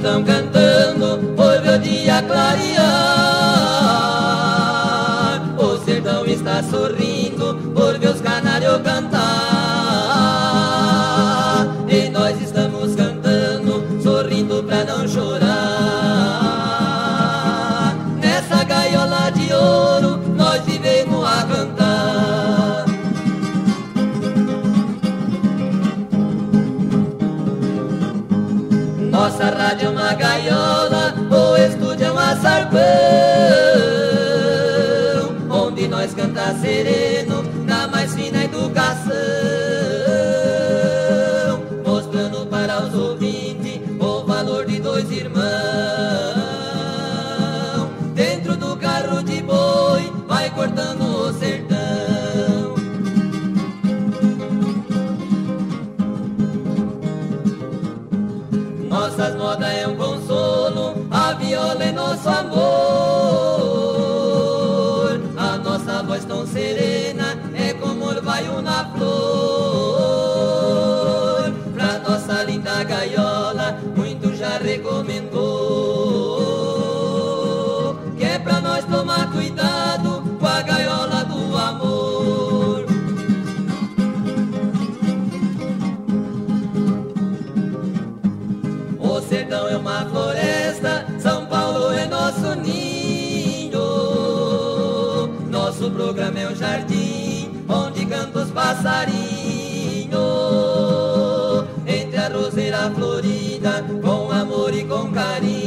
estão cantando, foi meu dia clareando. Nossa rádio é uma gaiola, o estúdio é uma sarpão Onde nós canta sereno, na mais fina educação Mostrando para os ouvintes o valor de dois irmãos Nossas modas é um consolo, a viola é nosso amor. A nossa voz tão serena é como orvalho na flor. Pra nossa linda gaiola, muito já recomendou. Sertão é uma floresta, São Paulo é nosso ninho. Nosso programa é um jardim, onde cantam os passarinhos. Entre a roseira florida, com amor e com carinho.